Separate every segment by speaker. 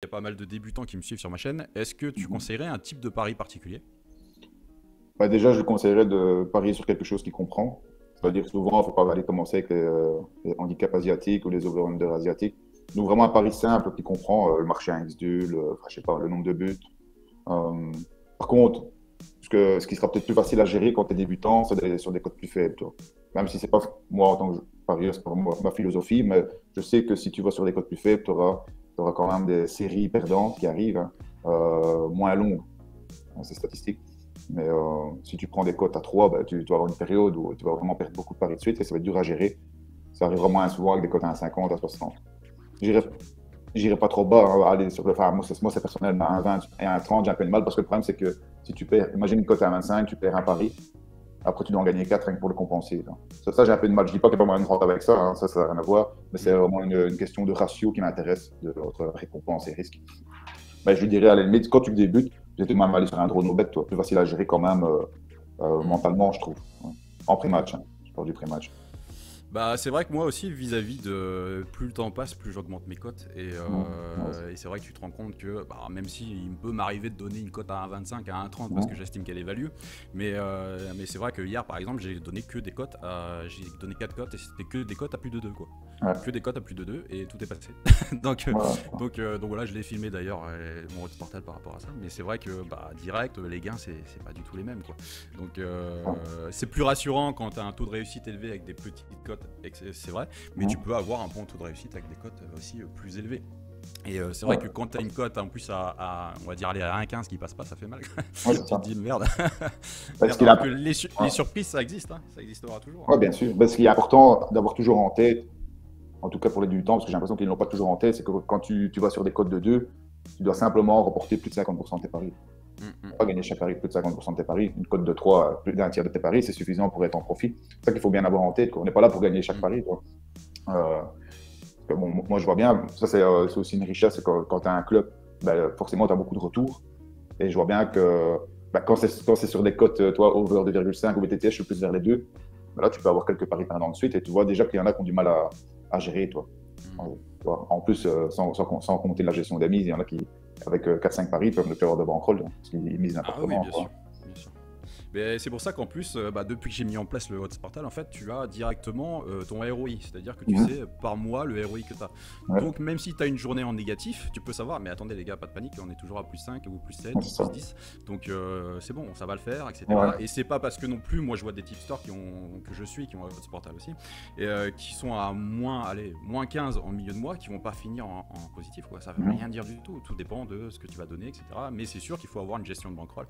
Speaker 1: il y a pas mal de débutants qui me suivent sur ma chaîne. Est-ce que tu
Speaker 2: Mhm.
Speaker 1: conseillerais un type de pari particulier?
Speaker 2: Bah, déjà, je conseillerais de parier sur quelque chose qu'il comprend. C'est-à-dire souvent, il ne faut pas aller commencer avec les, euh, les handicaps asiatiques ou les over-under asiatiques. Donc vraiment un pari simple qui comprend euh, le marché 1x2, le, enfin, je sais pas, le nombre de buts. Euh, par contre, ce, que, ce qui sera peut-être plus facile à gérer quand tu es débutant, c'est d'aller sur des cotes plus faibles. tu vois. Même si c'est pas moi en tant que parieur, c'est pas moi- ma philosophie, mais je sais que si tu vas sur des cotes plus faibles, tu auras, quand même des séries perdantes qui arrivent, hein, euh, moins longues. Hein, C'est statistique. Mais euh, si tu prends des cotes à 3, bah, tu, tu vas avoir une période où tu vas vraiment perdre beaucoup de paris de suite et ça va être dur à gérer. Ça arrive vraiment souvent avec des cotes à 50, à 60. J'irai pas trop bas, hein, aller sur le. Enfin, moi, c'est personnel, à un 20 et à un 30, j'ai un peu de mal parce que le problème, c'est que si tu perds, imagine une cote à 25, tu perds un pari, après tu dois en gagner 4 rien que pour le compenser. Ça, j'ai un peu de mal. Je dis pas qu'il n'y a pas moyen de rentrer avec ça, hein, ça, ça n'a rien à voir, mais c'est vraiment une, question de ratio qui m'intéresse, de entre récompense et risque. Mais je dirais à la limite, quand tu débutes, tu es même aller sur un drone no bet, toi, plus facile à gérer quand même euh, euh, mentalement, je trouve. En pré-match, hein. je parle du pré-match.
Speaker 1: Bah, c'est vrai que moi aussi, vis-à-vis de plus le temps passe, plus j'augmente mes cotes. Et, euh, et c'est vrai que tu te rends compte que, bah, même si il peut m'arriver de donner une cote à 1,25, à 1,30 parce que j'estime qu'elle est value, mais, euh, mais c'est vrai que hier, par exemple, j'ai donné que des cotes à. J'ai donné 4 cotes et c'était que des cotes à plus de 2, quoi.
Speaker 2: Ouais.
Speaker 1: Que des cotes à plus de 2 et tout est passé. donc, euh,
Speaker 2: Voilà.
Speaker 1: donc, euh, donc voilà, je l'ai filmé d'ailleurs, euh, mon reportage par rapport à ça. Mais c'est vrai que bah, direct, les gains, c'est pas du tout les mêmes. Quoi. Donc euh, c'est plus rassurant quand tu as un taux de réussite élevé avec des petites cotes, c'est vrai. Mais tu peux avoir un bon taux de réussite avec des cotes euh, aussi euh, plus élevées. Et euh, c'est vrai
Speaker 2: Ouais.
Speaker 1: que quand tu as une cote en plus à, à, on va dire aller à 1,15 qui passe pas, ça fait mal.
Speaker 2: Ouais,
Speaker 1: tu te dis merde.
Speaker 2: Parce qu'il a-
Speaker 1: les, su-
Speaker 2: Ouais.
Speaker 1: les surprises, ça existe, hein. ça existera toujours. hein.
Speaker 2: Oui, bien sûr. Mais ce qui est important d'avoir toujours en tête, en tout cas pour les débutants, parce que j'ai l'impression qu'ils ne l'ont pas toujours en tête, c'est que quand tu, tu vas sur des codes de 2, tu dois simplement remporter plus de 50% de tes paris.
Speaker 1: Mm, mm.
Speaker 2: Pas gagner chaque pari plus de 50% de tes paris. Une cote de 3, plus d'un tiers de tes paris, c'est suffisant pour être en profit. C'est ça qu'il faut bien avoir en tête. quoi. On n'est pas là pour gagner chaque
Speaker 1: Mm.
Speaker 2: pari. quoi. Euh, que bon, moi, je vois bien, ça c'est euh, aussi une richesse, c'est que quand tu as un club, ben, forcément, tu as beaucoup de retours. Et je vois bien que ben, quand c'est quand sur des cotes, euh, toi, over 2,5 ou BTTH, je suis plus vers les deux. Ben là, tu peux avoir quelques paris perdants de suite et tu vois déjà qu'il y en a qui ont du mal à, à gérer, toi.
Speaker 1: Mm.
Speaker 2: Vois. En plus, euh, sans, sans, sans compter la gestion des mises, il y en a qui, avec euh, 4-5 paris, peuvent ne plus avoir de bankroll, parce qu'ils misent n'importe
Speaker 1: Ah oui,
Speaker 2: comment.
Speaker 1: bien
Speaker 2: quoi.
Speaker 1: sûr. bien sûr. Mais c'est pour ça qu'en plus, euh, bah, depuis que j'ai mis en place le Hotsportal, en fait, tu as directement euh, ton ROI. C'est-à-dire que tu sais par mois le ROI que tu as.
Speaker 2: Ouais.
Speaker 1: Donc, même si tu as une journée en négatif, tu peux savoir, mais attendez les gars, pas de panique, on est toujours à plus 5 ou plus 7
Speaker 2: Ouais,
Speaker 1: ou
Speaker 2: c'est ça.
Speaker 1: plus 10. Donc, euh, c'est bon, ça va le faire, etc.
Speaker 2: Ouais.
Speaker 1: Et c'est pas parce que non plus, moi je vois des tipstores qui ont, que je suis, qui ont un Hotsportal aussi, et euh, qui sont à moins, allez, moins 15 en milieu de mois, qui vont pas finir en, en positif. Quoi. Ça veut rien dire du tout. Tout dépend de ce que tu vas donner, etc. Mais c'est sûr qu'il faut avoir une gestion de bankroll.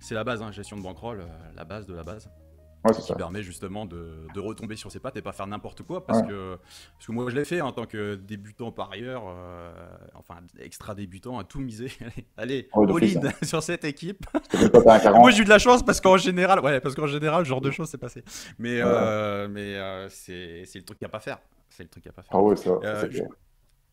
Speaker 1: C'est la base, hein, gestion de bankroll, euh, la base de la base,
Speaker 2: Ouais,
Speaker 1: qui
Speaker 2: ça.
Speaker 1: permet justement de, de retomber sur ses pattes et pas faire n'importe quoi. Parce,
Speaker 2: Ouais.
Speaker 1: que, parce que moi, je l'ai fait en tant que débutant par ailleurs, euh, enfin extra débutant, à tout miser. allez,
Speaker 2: Ouais, de
Speaker 1: all
Speaker 2: fait,
Speaker 1: in sur cette équipe.
Speaker 2: Parce que quand t'as un 40,
Speaker 1: Moi, j'ai eu de la chance parce qu'en général, ouais, parce qu'en général, ce genre de choses s'est passé. Mais, euh, mais euh, c'est le truc à pas faire. C'est le truc à pas faire.
Speaker 2: Ah ça,
Speaker 1: je-.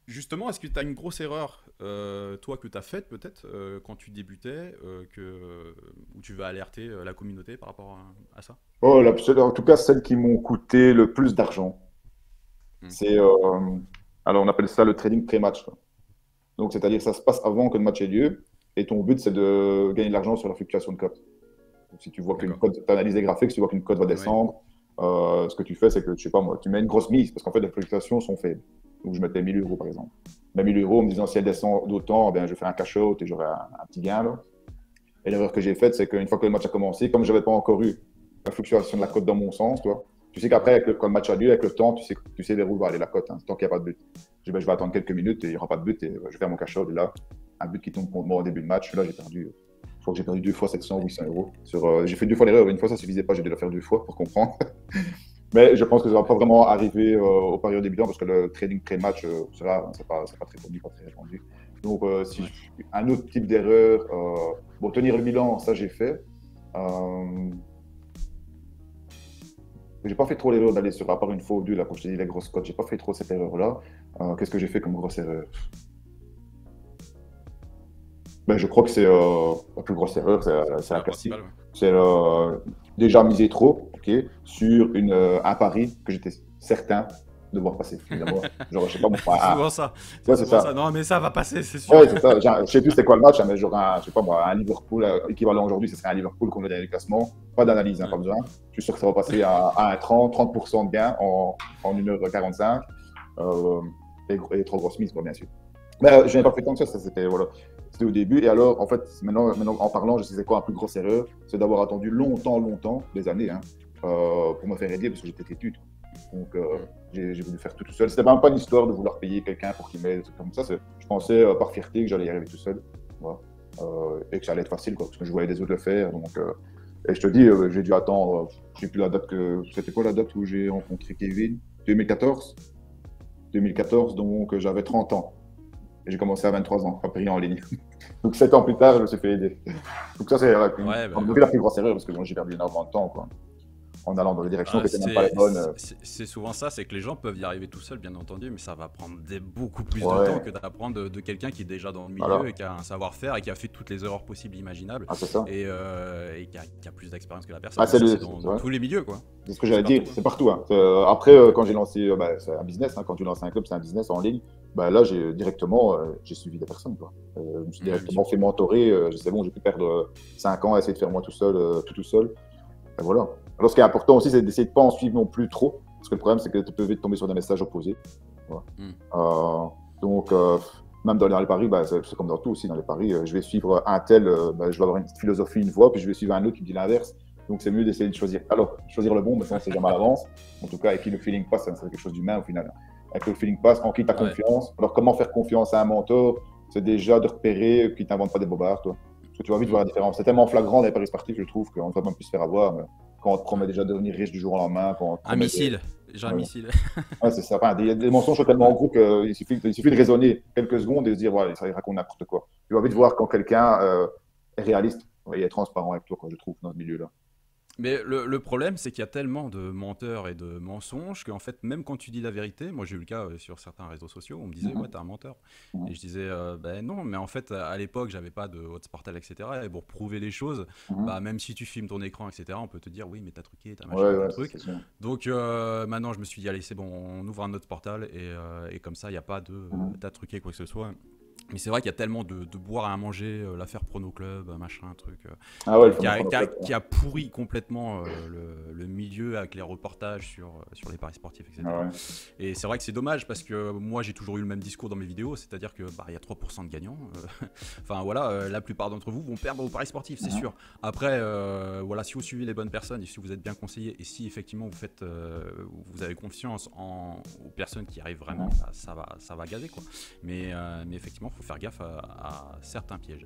Speaker 1: Justement, est-ce que tu as une grosse erreur, euh, toi, que tu as faite peut-être euh, quand tu débutais, euh, que, où tu vas alerter la communauté par rapport à, à ça?
Speaker 2: Oh, celle- en tout cas, celles qui m'ont coûté le plus d'argent.
Speaker 1: Hmm.
Speaker 2: C'est, alors on appelle ça le trading pré-match. Donc, c'est-à-dire ça se passe avant que le match ait lieu, et ton but c'est de gagner de l'argent sur la fluctuation de cote. Si tu vois qu'une cote, tu analyses les graphiques, si tu vois qu'une cote va descendre, ce que tu fais, c'est que, je sais pas moi, tu mets une grosse mise, parce qu'en fait, les fluctuations sont faibles. Donc, je mettais 1000 euros, par exemple. Mais 1000 euros, en me disant, si elle descend d'autant, bien, je fais un cash out et j'aurai un, petit gain, là. Et l'erreur que j'ai faite, c'est qu'une fois que le match a commencé, comme je n'avais pas encore eu la fluctuation de la cote dans mon sens, tu tu sais qu'après, quand le match a lieu, avec le temps, tu sais, tu sais vers où va aller la cote, hein, tant qu'il n'y a pas de but. Ben, je vais attendre quelques minutes et il n'y aura pas de but et euh, je vais faire mon cash out. Et là, un but qui tombe contre moi au début de match, là, j'ai perdu. Je crois que j'ai perdu deux fois 700 ou 800 euros. Euh, j'ai fait deux fois l'erreur, une fois ça suffisait pas, j'ai dû le faire deux fois pour comprendre. Mais je pense que ça va pas vraiment arriver euh, aux parieurs débutants parce que le trading pré-match, cela, c'est pas, c'est pas très connu, pas très répandu. Donc, euh, si un autre type d'erreur, euh, bon, tenir le bilan, ça j'ai fait. J'ai pas fait trop l'erreur d'aller sur, à part une fois ou deux, là, quand je te dis les grosses cotes, j'ai pas fait trop cette erreur-là. Euh, Qu'est-ce que j'ai fait comme grosse erreur? Ben, Je crois que c'est euh, la plus grosse erreur, c'est la
Speaker 1: la
Speaker 2: classique.
Speaker 1: ouais.
Speaker 2: C'est euh, déjà miser trop sur une, euh, un pari que j'étais certain devoir passer. Genre, je sais pas,
Speaker 1: bon,
Speaker 2: ah,
Speaker 1: souvent ça.
Speaker 2: Ouais, c'est ça.
Speaker 1: ça. Non, mais ça va passer, c'est sûr.
Speaker 2: Ouais, c'est ça. Je sais plus c'était quoi le match, hein, mais j'aurais un, je sais pas moi, un Liverpool, euh, équivalent aujourd'hui, ce serait un Liverpool qu'on a le classement. Pas d'analyse, hein, pas besoin. Je suis sûr que ça va passer à, à un 30, 30% de gain en, en 1h45. Euh, et, et, trop grosse mise, quoi, bien sûr. Mais euh, je n'ai pas fait tant que ça, ça c'était voilà, au début. Et alors, en fait, maintenant, maintenant en parlant, je sais quoi la plus grosse erreur, c'est d'avoir attendu longtemps, longtemps, des années, hein, euh, pour me faire aider parce que j'étais têtu. Donc, euh, j'ai voulu faire tout, tout seul. C'était même pas une histoire de vouloir payer quelqu'un pour qu'il m'aide, comme ça. Je pensais euh, par fierté que j'allais y arriver tout seul. Voilà. Euh, et que ça allait être facile, quoi, parce que je voyais des autres le faire. Donc, et je te dis, j'ai dû attendre, je sais plus la date que. C'était quoi la date où j'ai rencontré Kevin? 2014 2014, donc j'avais 30 ans. Et j'ai commencé à 23 ans à payer en ligne. donc 7 ans plus tard, je me suis fait aider. Donc ça, c'est ouais, bah... la plus grosse erreur parce que j'ai perdu énormément de temps. Quoi en allant dans les directions ah, qui n'étaient même pas les bonnes. Euh.
Speaker 1: C'est souvent ça, c'est que les gens peuvent y arriver tout seuls, bien entendu, mais ça va prendre des, beaucoup plus de temps que d'apprendre de, quelqu'un qui est déjà dans le milieu et qui a un savoir-faire et qui a fait toutes les erreurs possibles imaginables
Speaker 2: ah, ça.
Speaker 1: Et, euh, et, qui, a, plus d'expérience que la personne. Ah, c'est dans, tous les milieux, quoi.
Speaker 2: C'est ce que j'allais dire, c'est partout. Hein. Euh, après, quand j'ai lancé, bah, c'est un business, hein. quand tu lances un club, c'est un business en ligne. Bah, là, j'ai directement, j'ai suivi des personnes. Quoi. je me suis directement fait mentorer. je sais bon, j'ai pu perdre 5 ans à essayer de faire moi tout seul, tout, tout seul. Et voilà. Alors, ce qui est important aussi, c'est d'essayer de ne pas en suivre non plus trop. Parce que le problème, c'est que tu peux vite tomber sur des messages opposés. Hmm. Euh, donc, euh, même dans les paris, bah, c'est comme dans tout aussi. Dans les paris, euh, je vais suivre un tel, bah, je vais avoir une philosophie une voix, puis je vais suivre un autre qui me dit l'inverse. Donc, c'est mieux d'essayer de choisir. Alors, choisir le bon, mais ça, on sait jamais à l'avance. En tout cas, et puis le feeling passe, c'est quelque chose d'humain au final. Avec le feeling passe, en qui tu as confiance. Alors, comment faire confiance à un mentor? C'est déjà de repérer qu'il t'invente pas des bobards, toi. Parce que tu vas vite voir la différence. C'est tellement flagrant dans les paris sportifs, je trouve, qu'on ne va même plus se faire avoir. Mais quand on te promet déjà de devenir riche du jour au lendemain.
Speaker 1: un missile. Déjà un missile.
Speaker 2: ouais, c'est ça. Enfin, des, des, mensonges tellement gros qu'il suffit, il suffit de raisonner quelques secondes et de se dire, ouais, ça raconte n'importe quoi. Tu vas vite voir quand quelqu'un euh, est réaliste et est transparent avec toi, quand je trouve, dans ce milieu-là.
Speaker 1: Mais le, problème, c'est qu'il y a tellement de menteurs et de mensonges qu'en fait, même quand tu dis la vérité, moi j'ai eu le cas euh, sur certains réseaux sociaux, on me disait, ouais, t'es un menteur. Et je disais, euh, ben non, mais en fait, à l'époque, j'avais pas de portal etc. Et pour prouver les choses, bah, même si tu filmes ton écran, etc., on peut te dire, oui, mais t'as truqué, t'as machin, ouais, truc. Donc euh, maintenant, je me suis dit, allez, c'est bon, on ouvre un autre portal et, et comme ça, il n'y a pas de t'as truqué quoi que ce soit. Mais c'est vrai qu'il y a tellement de, boire à manger, euh, l'affaire Prono Club, machin, truc, euh,
Speaker 2: ah ouais,
Speaker 1: qui, a, qui, a, pourri complètement euh, le, milieu avec les reportages sur, sur les paris sportifs, etc. Ah Et c'est vrai que c'est dommage parce que moi j'ai toujours eu le même discours dans mes vidéos, c'est-à-dire que bah, y a 3% de gagnants. enfin voilà, la plupart d'entre vous vont perdre au paris sportif, c'est sûr. Après, voilà, si vous suivez les bonnes personnes et si vous êtes bien conseillé et si effectivement vous faites, vous avez confiance en, aux personnes qui arrivent vraiment, bah, ça va, ça va gazer quoi. Mais, mais effectivement faut faire gaffe à, certains pièges.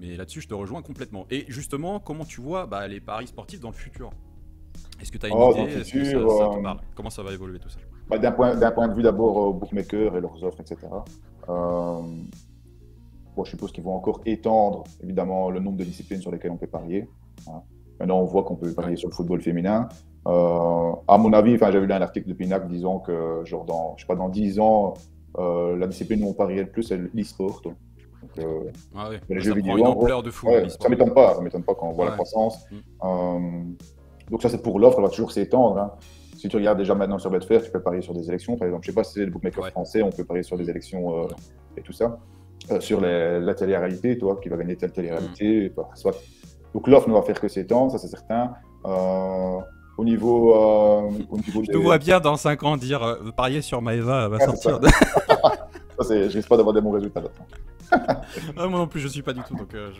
Speaker 1: Mais là-dessus, je te rejoins complètement. Et justement, comment tu vois bah, les paris sportifs dans le futur? Est-ce que tu as une
Speaker 2: oh,
Speaker 1: idée? Est-ce que ça, te parle? Comment ça va évoluer tout ça?
Speaker 2: bah, D'un point, point, de vue d'abord euh, bookmakers et leurs offres, etc. Euh, bon, je suppose qu'ils vont encore étendre évidemment le nombre de disciplines sur lesquelles on peut parier. Hein. Maintenant, on voit qu'on peut parier sur le football féminin. Euh, à mon avis, j'avais lu un article de Pinac disant que, genre, dans, je sais pas, dans 10 ans, euh, la discipline où on parierait le plus, c'est l'e-sport. Donc,
Speaker 1: euh, ah les jeux vidéo. Une ampleur de fou.
Speaker 2: ça m'étonne pas, ça m'étonne pas quand on voit la croissance. Mm. Euh, donc ça c'est pour l'offre, elle va toujours s'étendre. Hein. Si tu regardes déjà maintenant sur Betfair, tu peux parier sur des élections, par exemple. Je sais pas si c'est le bookmaker français, on peut parier sur des élections euh, et tout ça. sur la télé-réalité, toi, qui va gagner telle télé-réalité. Mm. soit... Donc l'offre ne va faire que s'étendre, ça c'est certain. Au niveau, euh,
Speaker 1: Je te vois bien dans 5 ans dire euh, parier sur Maeva va sortir.
Speaker 2: je risque pas d'avoir des bons résultats.
Speaker 1: ah, moi non plus, je suis pas du tout. Donc, euh,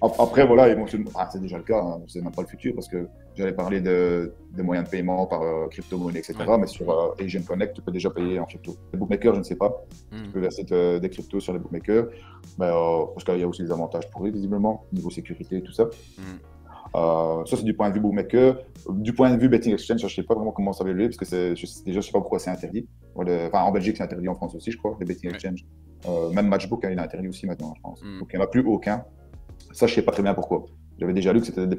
Speaker 2: Après, voilà, ah, c'est déjà le cas, hein, c'est même pas le futur parce que j'allais parler de, moyens de paiement par crypto-monnaie, etc. Mais sur Asian Connect, tu peux déjà payer en crypto. Les bookmakers, je ne sais pas. Tu hmm. peux verser des cryptos sur les bookmakers. Mais, parce qu'il y a aussi des avantages pour eux, visiblement, niveau sécurité et tout ça. Hmm. Euh, ça, c'est du point de vue bookmaker. Du point de vue betting exchange, je ne sais pas vraiment comment ça va évoluer parce que c'est, déjà, je ne sais pas pourquoi c'est interdit. Enfin, en Belgique, c'est interdit, en France aussi, je crois, les betting exchange. Euh, même Matchbook, hein, il est interdit aussi maintenant, je pense. Hmm. Donc, il n'y en a plus aucun. Ça, je ne sais pas très bien pourquoi. J'avais déjà lu que c'était des,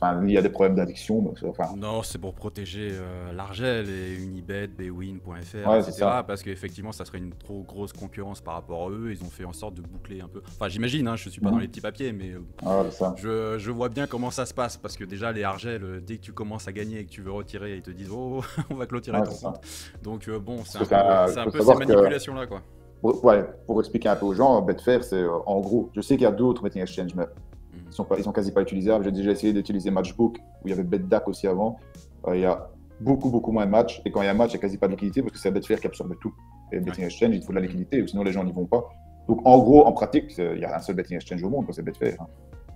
Speaker 2: enfin, il y a des problèmes d'addiction. Enfin...
Speaker 1: Non, c'est pour protéger euh, l'Argel et Unibet, Bwin.fr, etc. Parce qu'effectivement, ça serait une trop grosse concurrence par rapport à eux. Ils ont fait en sorte de boucler un peu. Enfin, j'imagine, hein, je suis pas dans mhm. les petits papiers, mais euh,
Speaker 2: ah,
Speaker 1: je, je, vois bien comment ça se passe. Parce que déjà, les Argel, euh, dès que tu commences à gagner et que tu veux retirer, ils te disent Oh, on va clôturer ton compte. Donc, bon, c'est un, peu, ces manipulations-là, quoi.
Speaker 2: Pour, ouais, pour expliquer un peu aux gens, Betfair, c'est en gros, je sais qu'il y a d'autres betting exchange, mais ils sont, pas, ils sont quasi pas utilisables. J'ai déjà essayé d'utiliser Matchbook, où il y avait BetDAC aussi avant. Euh, il y a beaucoup, beaucoup moins de matchs. Et quand il y a un match, il n'y a quasi pas de liquidité parce que c'est Betfair qui absorbe tout. Et Betting Exchange, il faut de la liquidité, sinon les gens n'y vont pas. Donc en gros, en pratique, il y a un seul Betting Exchange au monde, c'est Betfair. Hein.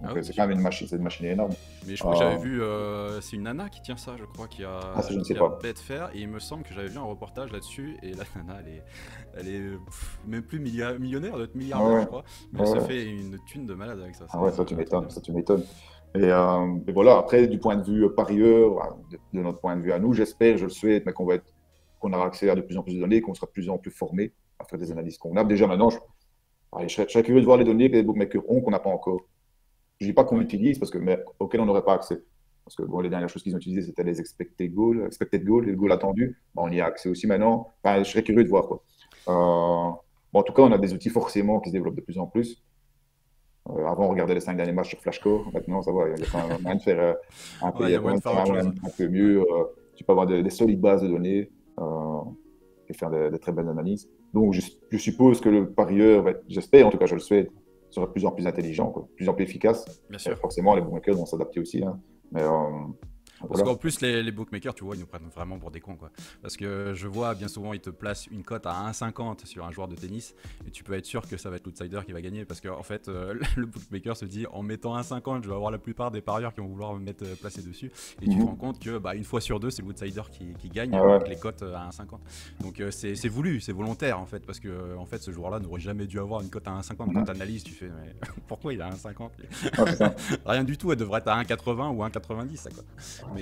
Speaker 2: Ah euh, c'est quand même une machine, c'est une machine énorme.
Speaker 1: Mais je crois que j'avais euh, vu, euh, c'est une nana qui tient ça, je crois, qui a,
Speaker 2: ah, je sais pas.
Speaker 1: Betfair, et il me semble que j'avais vu un reportage là-dessus, et la nana, elle est, elle est même plus millionnaire, d'être milliardaire, je crois, mais elle se fait une thune de malade avec ça.
Speaker 2: Ah ouais, ça tu m'étonnes, ça tu m'étonnes. Et, et, voilà, après, du point de vue parieur, de, notre point de vue à nous, j'espère, je le souhaite, mais qu'on va être, qu'on aura accès à de plus en plus de données, qu'on sera de plus en plus formé à faire des analyses qu'on a. Déjà maintenant, je, je, serais, je serais curieux de voir les données que les bookmakers ont qu'on n'a pas encore. Je ne dis pas qu'on l'utilise parce que, mais auquel on n'aurait pas accès. Parce que bon, les dernières choses qu'ils ont utilisées, c'était les expected goals, expected goals, les goals attendus. on y a accès aussi maintenant. Enfin, je serais curieux de voir. Quoi. Euh, bon, en tout cas, on a des outils forcément qui se développent de plus en plus. Euh, avant, on regardait les cinq derniers matchs sur Flashcore. Maintenant, ça va, il y a moyen de faire euh, un peu, un, peu mieux. tu peux avoir des, solides bases de données et faire des, très belles analyses. Donc, je, je suppose que le parieur, j'espère, en tout cas, je le souhaite, sera de plus en plus quoi, en plus efficace.
Speaker 1: Bien sûr.
Speaker 2: forcément, les bookmakers vont s'adapter aussi. Hein. Mais, euh,
Speaker 1: parce qu'en plus, les, bookmakers, tu vois, ils nous prennent vraiment pour des cons, quoi. Parce que je vois bien souvent, ils te placent une cote à 1,50 sur un joueur de tennis, et tu peux être sûr que ça va être l'outsider qui va gagner, parce qu'en en fait, euh, le bookmaker se dit, en mettant 1,50, je vais avoir la plupart des parieurs qui vont vouloir me mettre euh, placé dessus, et tu te mhm. rends compte que, bah, une fois sur deux, c'est l'outsider qui, qui gagne ah avec les cotes à 1,50. Donc euh, c'est voulu, c'est volontaire, en fait, parce que en fait, ce joueur-là n'aurait jamais dû avoir une cote à 1,50. Quand mhm. tu analyses, tu fais, mais pourquoi il a 1,50 ah, Rien du tout, elle devrait être à 1,80 ou 1,90, ça, quoi.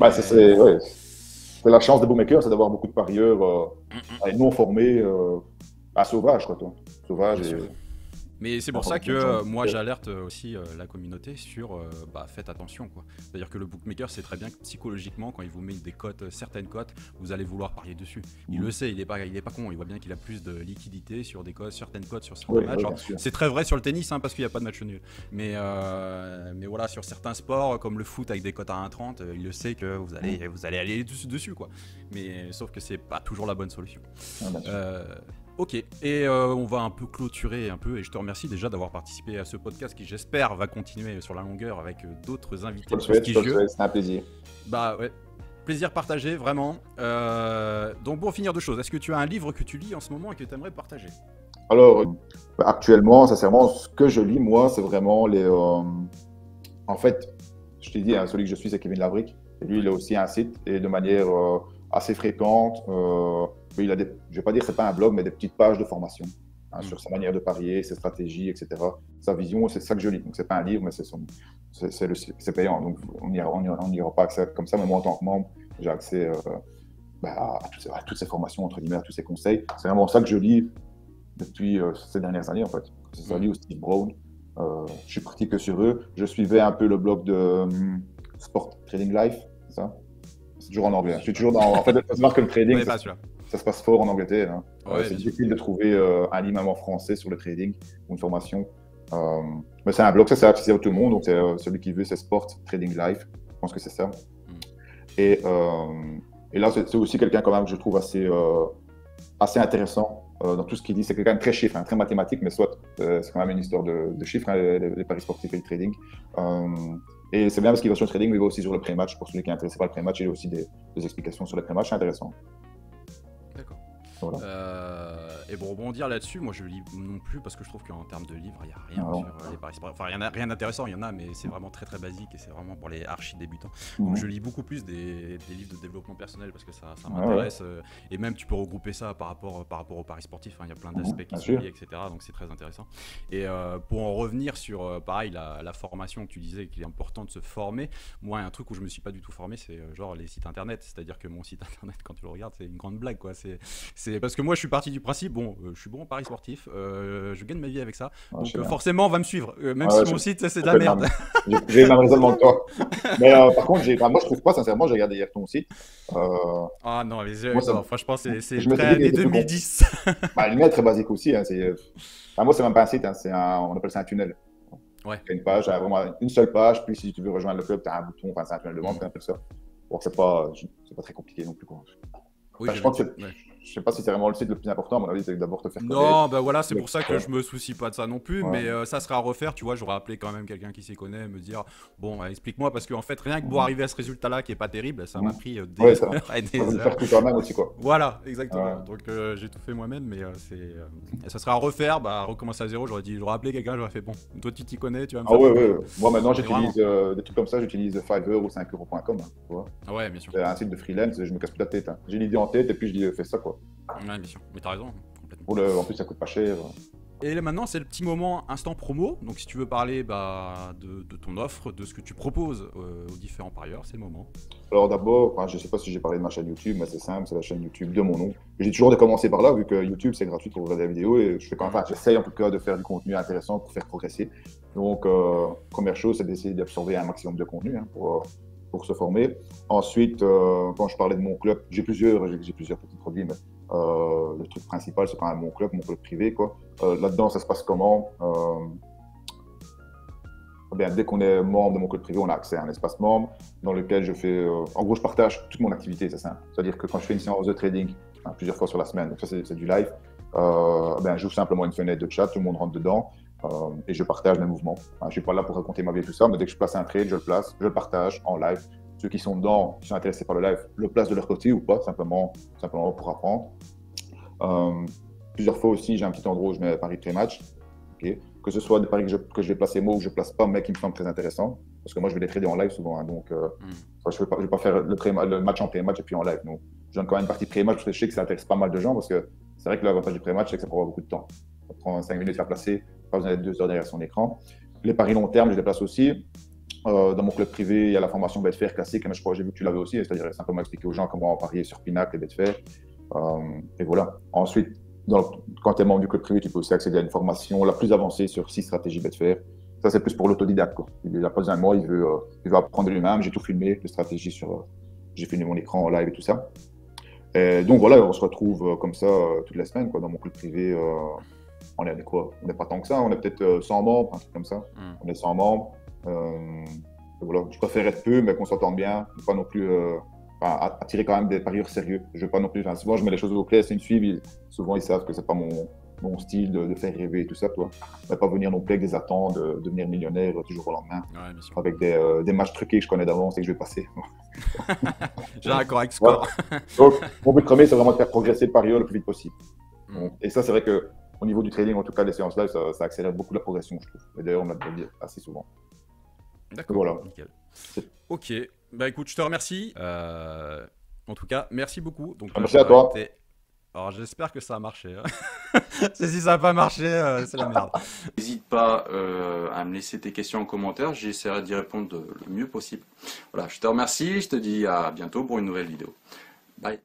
Speaker 2: Bah, c'est c'est la chance des bookmakers, c'est d'avoir beaucoup de parieurs euh, non formés euh, à sauvage, quoi, toi. Sauvage et,
Speaker 1: mais c'est pour ça que euh, moi j'alerte euh, aussi euh, la communauté sur bah, faites attention quoi. C'est-à-dire que le bookmaker sait très bien que psychologiquement quand il vous met des cotes, certaines cotes, vous allez vouloir parier dessus. Il mmh. le sait, il est pas, il est pas con, il voit bien qu'il a plus de liquidité sur des cotes, certaines cotes sur certains matchs. c'est très vrai sur le tennis hein, parce qu'il n'y a pas de match nul. Mais mais voilà sur certains sports comme le foot avec des cotes à 1,30, il le sait que vous allez mmh. vous allez aller dessus, dessus quoi. Mais sauf que c'est pas toujours la bonne solution. Ah, Ok, et euh, on va un peu clôturer un peu, et je te remercie déjà d'avoir participé à ce podcast qui j'espère va continuer sur la longueur avec euh, d'autres invités
Speaker 2: C'est un plaisir.
Speaker 1: Bah ouais, plaisir partagé, vraiment. Euh, donc pour finir deux choses, est-ce que tu as un livre que tu lis en ce moment et que tu aimerais partager?
Speaker 2: Alors, actuellement, sincèrement, ce que je lis, moi, c'est vraiment les... En fait, je t'ai dit, hein, celui que je suis, c'est Kevin Lavric. Et lui, il a aussi un site, et de manière assez fréquente il a des, je vais pas dire c'est pas un blog, mais des petites pages de formation hein, mm. sur sa manière de parier, ses stratégies, etc. Sa vision, c'est ça que je lis. Donc c'est pas un livre, mais c'est payant. Donc on n'y aura, pas accès comme ça. Mais moi en tant que membre, j'ai accès euh, bah, à, toutes ces, formations entre guillemets, à tous ces conseils. C'est vraiment ça que je lis depuis euh, ces dernières années en fait. C'est ça, mm. Steve Brown. Euh, je suis parti que sur eux. Je suivais un peu le blog de hum, Sport Trading Life, c'est ça? Toujours en anglais. Je suis toujours dans. En fait, ça se marque que le trading ça se passe fort en Angleterre. Hein. Euh, c'est difficile de trouver euh, un livre en français sur le trading ou une formation. Euh, mais c'est un blog, ça c'est accessible à tout le monde. Donc celui qui veut, c'est Sport Trading Life. Je pense que c'est ça. Hmm. Et, et, là, c'est aussi quelqu'un quand même que je trouve assez, assez intéressant dans tout ce qu'il dit. C'est quelqu'un de très chiffre, hein, très mathématique, mais soit c'est quand même une histoire de, chiffres, hein, les, paris sportifs et le trading. Et c'est bien parce qu'il va sur le trading, mais il va aussi sur le pré-match. Pour celui qui est intéressé par le pré-match, il y a aussi des, des explications sur le pré-match. C'est intéressant.
Speaker 1: Euh, et pour rebondir là-dessus, moi je lis non plus parce que je trouve qu'en termes de livres, il n'y a rien sur euh, les paris Enfin, il n'y a rien d'intéressant, il y en a, mais c'est vraiment très très basique et c'est vraiment pour les archi débutants. Donc je lis beaucoup plus des, livres de développement personnel parce que ça, ça m'intéresse. Euh, et même tu peux regrouper ça par rapport, par rapport aux paris sportifs. Hein. Il y a plein d'aspects qui sont liés, etc. Donc c'est très intéressant. Et pour en revenir sur, pareil, la, la, formation que tu disais qu'il est important de se former, moi, un truc où je me suis pas du tout formé, c'est genre les sites internet. C'est-à-dire que mon site internet, quand tu le regardes, c'est une grande blague. quoi. C'est parce que moi je suis parti du principe, bon, je suis bon en paris sportif, je gagne ma vie avec ça. donc forcément, on va me suivre, même si mon site c'est de la merde.
Speaker 2: J'ai le même raisonnement que toi. Mais par contre, moi je trouve pas, sincèrement, j'ai regardé hier ton site.
Speaker 1: Ah non, mais franchement, c'est très années 2010.
Speaker 2: bah, le est très basique aussi. Hein, moi, c'est même pas un site, hein, un... on appelle ça un tunnel. Ouais. une page, vraiment une seule page, puis si tu veux rejoindre le club, tu as un bouton, enfin, c'est un tunnel de vente, un peu ça. Bon, c'est pas, pas très compliqué non plus. Quoi. Oui, je pense que je sais pas si c'est vraiment le site le plus important, à mon avis, c'est d'abord te faire
Speaker 1: connaître. Non, ben voilà, c'est pour ça que je me soucie pas de ça non plus, mais euh, ça sera à refaire, tu vois, j'aurais appelé quand même quelqu'un qui s'y connaît, me dire, bon, explique-moi, parce qu'en fait, rien que pour arriver à ce résultat-là qui est pas terrible, ça m'a pris euh, des ouais, heures et des heures.
Speaker 2: faire tout toi-même aussi, quoi.
Speaker 1: Voilà, exactement. Donc euh, j'ai tout fait moi-même, mais c'est, ça sera à refaire, bah, recommencer à zéro, j'aurais dit, j'aurais appelé quelqu'un, j'aurais fait, bon, toi tu t'y connais, tu vas me
Speaker 2: Ah ouais, ouais, moi maintenant j'utilise des trucs comme ça, j'utilise Fiverr ou 5euros.com, hein, tu vois.
Speaker 1: Ah ouais, bien sûr.
Speaker 2: C'est un site de freelance, je me casse plus la tête. Hein. J'ai l'idée en tête et puis je dis, fais ça, quoi.
Speaker 1: Ouais, bien sûr. Mais t'as raison,
Speaker 2: complètement. en plus, ça coûte pas cher.
Speaker 1: Et là, maintenant, c'est le petit moment instant promo. Donc, si tu veux parler bah, de, ton offre, de ce que tu proposes euh, aux différents parieurs, c'est le moment.
Speaker 2: Alors, d'abord, je sais pas si j'ai parlé de ma chaîne YouTube, mais c'est simple, c'est la chaîne YouTube de mon nom. J'ai toujours de commencer par là, vu que YouTube, c'est gratuit pour regarder la vidéo. Et je fais quand même, j'essaye en tout cas de faire du contenu intéressant pour faire progresser. Donc, euh, première chose, c'est d'essayer d'absorber un maximum de contenu hein, pour, pour se former. Ensuite, euh, quand je parlais de mon club, j'ai plusieurs, j'ai plusieurs petits produits, mais euh, le truc principal, c'est quand même mon club, mon club privé. Quoi. Euh, là-dedans, ça se passe comment Dès qu'on est membre de mon club privé, on a accès à un espace membre dans lequel je fais. en gros, je partage toute mon activité, c'est simple. C'est-à-dire que quand je fais une séance de trading, hein, plusieurs fois sur la semaine, donc ça, c'est du live, bien, j'ouvre simplement une fenêtre de chat, tout le monde rentre dedans. Et je partage mes mouvements. je ne suis pas là pour raconter ma vie et tout ça, mais dès que je place un trade, je le place, je le partage en live ceux qui sont dedans, qui sont intéressés par le live, le place de leur côté ou pas, simplement, simplement pour apprendre. Euh, plusieurs fois aussi, j'ai un petit endroit où je mets paris pré-match. Que ce soit des paris que je, que je vais placer moi ou que je place pas, mais qui me semblent très intéressants. Parce que moi, je vais les trader en live souvent. Hein, donc, euh, hmm. je ne vais, pas faire le, le match en pré-match et puis en live. Donc, je donne quand même une partie pré-match parce que je sais que ça intéresse pas mal de gens. Parce que c'est vrai que l'avantage du pré-match, c'est que ça prend beaucoup de temps. Ça prend 5 minutes à placer, pas besoin d'être 2 heures derrière son écran. Les paris long terme, je les place aussi. Euh, dans mon club privé, il y a la formation Betfair classique, mais je crois que j'ai vu que tu l'avais aussi, c'est-à-dire simplement expliquer aux gens comment parier sur Pinacle et Betfair. Euh, et voilà. Ensuite, quand tu es membre du club privé, tu peux aussi accéder à une formation la plus avancée sur six stratégies Betfair. Ça, c'est plus pour l'autodidacte. Il n'a pas besoin de moi, il veut, euh, il veut apprendre lui-même. J'ai tout filmé, les stratégies sur. j'ai filmé mon écran en live et tout ça. Et donc voilà, on se retrouve comme ça toute la semaine quoi, dans mon club privé. On est quoi On n'est pas tant que ça, on est peut-être 100 membres, un truc comme ça. Hmm. On est 100 membres. Euh, voilà, je préfère être peu, mais qu'on s'entende bien, pas non plus euh, attirer quand même des parieurs sérieux. Je veux pas non plus. souvent, je mets les choses au clair, c'est une suive. souvent, ils savent que c'est pas mon, mon style de, faire rêver et tout ça, toi. Mais pas venir non plus avec des attentes de, devenir millionnaire toujours au lendemain. avec des, euh, des, matchs truqués que je connais d'avance et que je vais passer.
Speaker 1: J'ai un correct score.
Speaker 2: Donc, mon but premier, c'est vraiment de faire progresser le parieur le plus vite possible. Mm. et ça, c'est vrai que au niveau du trading, en tout cas, les séances live, ça, ça accélère beaucoup la progression, je trouve. Et d'ailleurs, on l'a dit assez souvent.
Speaker 1: D'accord. Voilà. Nickel. Ok. Bah écoute, je te remercie. Euh, en tout cas, merci beaucoup. Donc,
Speaker 2: merci à toi.
Speaker 1: Alors j'espère que ça a marché. Hein. si ça n'a pas marché, euh, c'est la merde. N'hésite pas euh, à me laisser tes questions en commentaire, j'essaierai d'y répondre le mieux possible. Voilà, je te remercie, je te dis à bientôt pour une nouvelle vidéo. Bye.